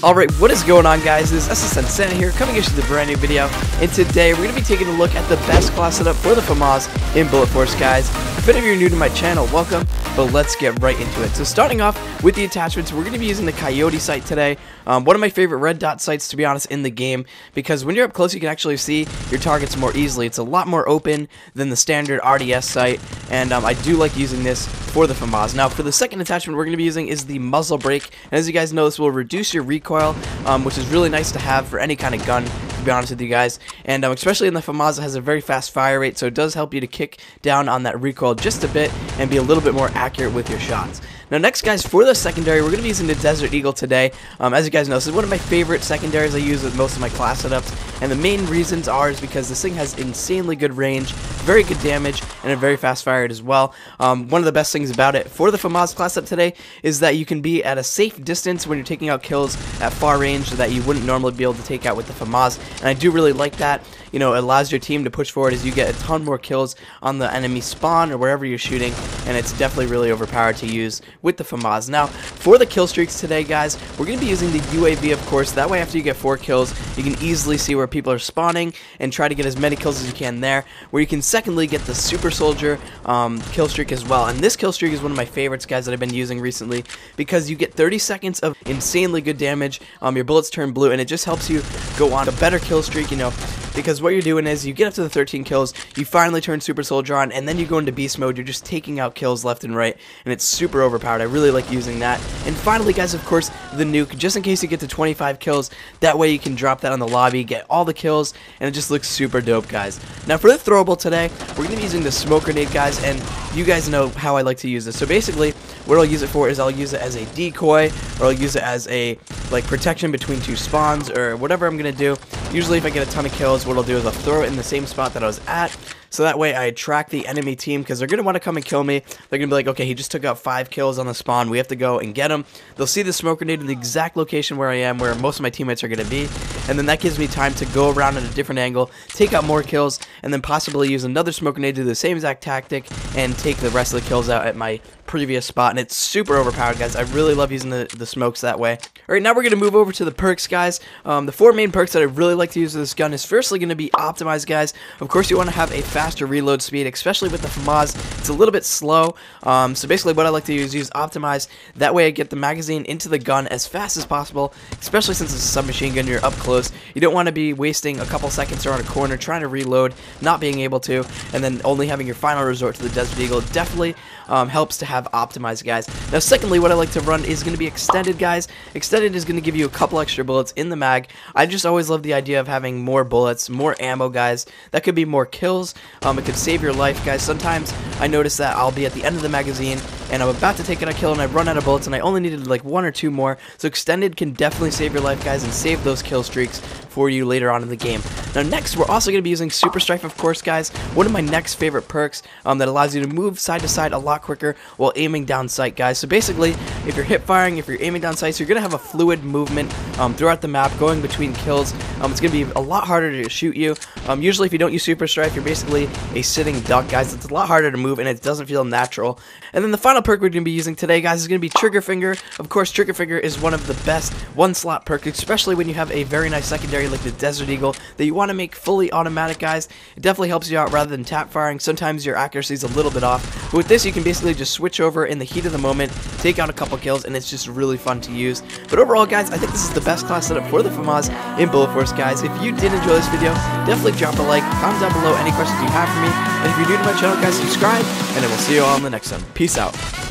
Alright, what is going on guys? This is SSN Santa here, coming at you brand new video, and today we're going to be taking a look at the best class setup for the FAMAS in Bullet Force guys. If any of you are new to my channel, welcome, but let's get right into it. So starting off with the attachments, we're going to be using the Coyote sight today, um, one of my favorite red dot sights to be honest in the game, because when you're up close you can actually see your targets more easily. It's a lot more open than the standard RDS sight, and um, I do like using this for the FAMAS. Now for the second attachment we're going to be using is the muzzle brake, and as you guys know this will reduce your recoil um, which is really nice to have for any kind of gun, be honest with you guys. And um, especially in the FAMAS, it has a very fast fire rate, so it does help you to kick down on that recoil just a bit and be a little bit more accurate with your shots. Now next guys, for the secondary, we're going to be using the Desert Eagle today. Um, as you guys know, this is one of my favorite secondaries I use with most of my class setups, and the main reasons are is because this thing has insanely good range, very good damage, and a very fast fire rate as well. Um, one of the best things about it for the FAMAS class up today is that you can be at a safe distance when you're taking out kills at far range that you wouldn't normally be able to take out with the FAMAS, and I do really like that. You know, it allows your team to push forward as you get a ton more kills on the enemy spawn or wherever you're shooting, and it's definitely really overpowered to use with the FAMAS. Now, for the kill streaks today, guys, we're going to be using the UAV, of course. That way, after you get four kills, you can easily see where people are spawning and try to get as many kills as you can there, where you can secondly get the Super Soldier um, kill streak as well. And this kill streak is one of my favorites, guys, that I've been using recently because you get 30 seconds of insanely good damage. Um, your bullets turn blue, and it just helps you go on a better kill streak, you know, because what you're doing is you get up to the 13 kills, you finally turn Super Soldier on, and then you go into Beast Mode, you're just taking out kills left and right, and it's super overpowered. I really like using that. And finally, guys, of course, the nuke, just in case you get to 25 kills, that way you can drop that on the lobby, get all the kills, and it just looks super dope, guys. Now, for the throwable today, we're going to be using the smoke grenade, guys, and you guys know how I like to use this. So basically, what I'll use it for is I'll use it as a decoy, or I'll use it as a, like, protection between two spawns, or whatever I'm going to do. Usually, if I get a ton of kills, what I'll do is I'll throw it in the same spot that I was at, so that way I attract the enemy team because they're going to want to come and kill me. They're going to be like, okay, he just took out five kills on the spawn. We have to go and get him. They'll see the smoke grenade in the exact location where I am, where most of my teammates are going to be. And then that gives me time to go around at a different angle, take out more kills, and then possibly use another smoke grenade to do the same exact tactic and take the rest of the kills out at my previous spot. And it's super overpowered, guys. I really love using the, the smokes that way. All right, now we're going to move over to the perks, guys. Um, the four main perks that I really like to use with this gun is firstly going to be optimized, guys. Of course, you want to have a faster reload speed, especially with the FAMAS. It's a little bit slow. Um, so basically what I like to use is use Optimize. That way I get the magazine into the gun as fast as possible, especially since it's a submachine gun, you're up close. You don't want to be wasting a couple seconds around a corner trying to reload, not being able to, and then only having your final resort to the Desert Eagle. Definitely um, helps to have Optimized, guys. Now secondly, what I like to run is going to be Extended, guys. Extended is going to give you a couple extra bullets in the mag. I just always love the idea of having more bullets, more ammo, guys. That could be more kills. Um, it could save your life, guys. Sometimes I notice that I'll be at the end of the magazine and I'm about to take out a kill and I've run out of bullets and I only needed like one or two more. So extended can definitely save your life, guys, and save those kill streaks for you later on in the game. Now next, we're also going to be using Super Strafe, of course, guys. One of my next favorite perks um, that allows you to move side to side a lot quicker while aiming down sight, guys. So basically, if you're hip firing, if you're aiming down sights, you're going to have a fluid movement um, throughout the map, going between kills. Um, it's going to be a lot harder to shoot you. Um, usually, if you don't use Super Strafe, you're basically a sitting duck, guys. It's a lot harder to move, and it doesn't feel natural. And then the final perk we're going to be using today, guys, is going to be Trigger Finger. Of course, Trigger Finger is one of the best one-slot perks, especially when you have a very nice secondary like the Desert Eagle that you want to make fully automatic, guys. It definitely helps you out rather than tap firing. Sometimes your accuracy is a little bit off. But with this, you can basically just switch over in the heat of the moment, take out a couple kills, and it's just really fun to use. But overall, guys, I think this is the best class setup for the FAMAS in Bullet Force, guys. If you did enjoy this video, definitely drop a like, comment down below any questions you have for me, and if you're new to my channel, guys, subscribe, and I will see you all in the next one. Peace out.